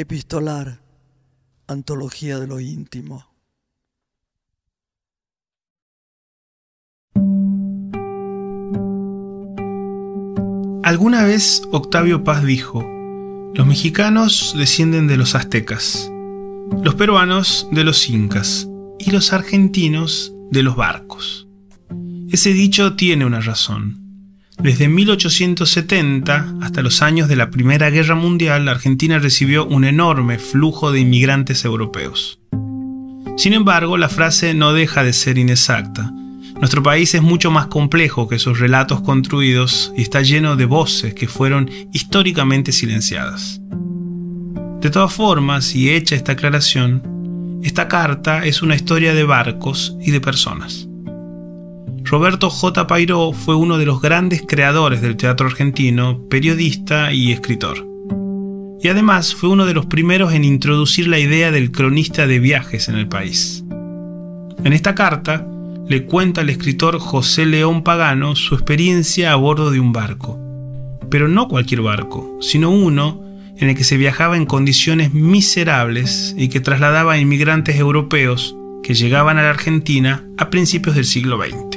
Epistolar, Antología de lo íntimo. Alguna vez Octavio Paz dijo, los mexicanos descienden de los aztecas, los peruanos de los incas y los argentinos de los barcos. Ese dicho tiene una razón. Desde 1870 hasta los años de la Primera Guerra Mundial, Argentina recibió un enorme flujo de inmigrantes europeos. Sin embargo, la frase no deja de ser inexacta. Nuestro país es mucho más complejo que esos relatos construidos y está lleno de voces que fueron históricamente silenciadas. De todas formas, y hecha esta aclaración, esta carta es una historia de barcos y de personas. Roberto J. Pairó fue uno de los grandes creadores del teatro argentino, periodista y escritor. Y además fue uno de los primeros en introducir la idea del cronista de viajes en el país. En esta carta le cuenta al escritor José León Pagano su experiencia a bordo de un barco. Pero no cualquier barco, sino uno en el que se viajaba en condiciones miserables y que trasladaba a inmigrantes europeos que llegaban a la Argentina a principios del siglo XX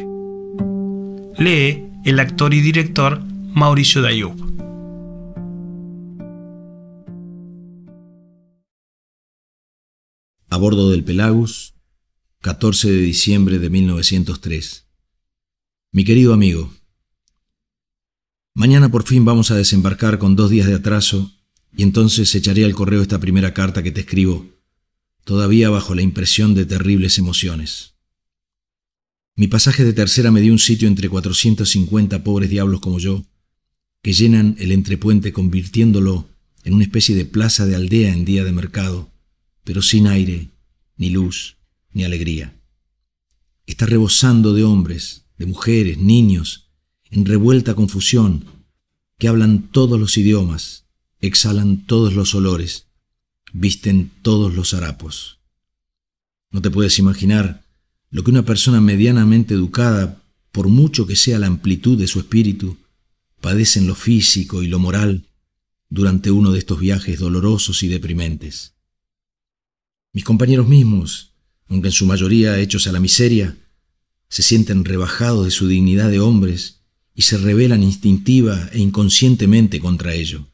lee el actor y director Mauricio Dayub. A bordo del Pelagus, 14 de diciembre de 1903. Mi querido amigo, mañana por fin vamos a desembarcar con dos días de atraso y entonces echaré al correo esta primera carta que te escribo, todavía bajo la impresión de terribles emociones. Mi pasaje de tercera me dio un sitio entre 450 pobres diablos como yo, que llenan el entrepuente convirtiéndolo en una especie de plaza de aldea en día de mercado, pero sin aire, ni luz, ni alegría. Está rebosando de hombres, de mujeres, niños, en revuelta confusión, que hablan todos los idiomas, exhalan todos los olores, visten todos los harapos. No te puedes imaginar lo que una persona medianamente educada, por mucho que sea la amplitud de su espíritu, padece en lo físico y lo moral durante uno de estos viajes dolorosos y deprimentes. Mis compañeros mismos, aunque en su mayoría hechos a la miseria, se sienten rebajados de su dignidad de hombres y se rebelan instintiva e inconscientemente contra ello,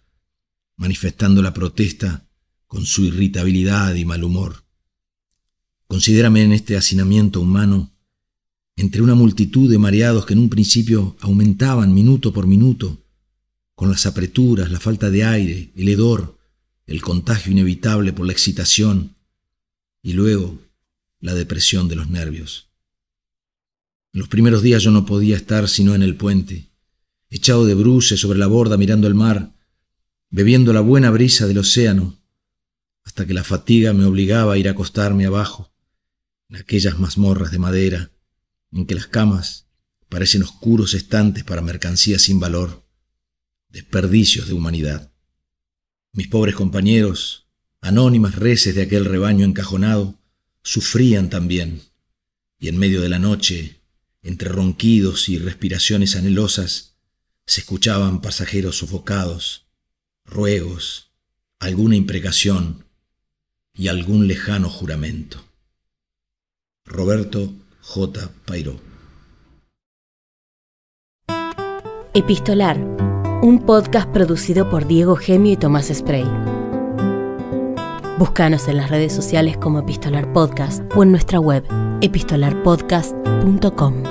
manifestando la protesta con su irritabilidad y mal humor. Considérame en este hacinamiento humano, entre una multitud de mareados que en un principio aumentaban minuto por minuto, con las apreturas, la falta de aire, el hedor, el contagio inevitable por la excitación y luego la depresión de los nervios. En los primeros días yo no podía estar sino en el puente, echado de bruces sobre la borda mirando el mar, bebiendo la buena brisa del océano, hasta que la fatiga me obligaba a ir a acostarme abajo, en aquellas mazmorras de madera en que las camas parecen oscuros estantes para mercancías sin valor, desperdicios de humanidad. Mis pobres compañeros, anónimas reces de aquel rebaño encajonado, sufrían también, y en medio de la noche, entre ronquidos y respiraciones anhelosas, se escuchaban pasajeros sofocados, ruegos, alguna imprecación y algún lejano juramento. Roberto J. Pairó. Epistolar, un podcast producido por Diego Gemio y Tomás Spray. Búscanos en las redes sociales como Epistolar Podcast o en nuestra web epistolarpodcast.com.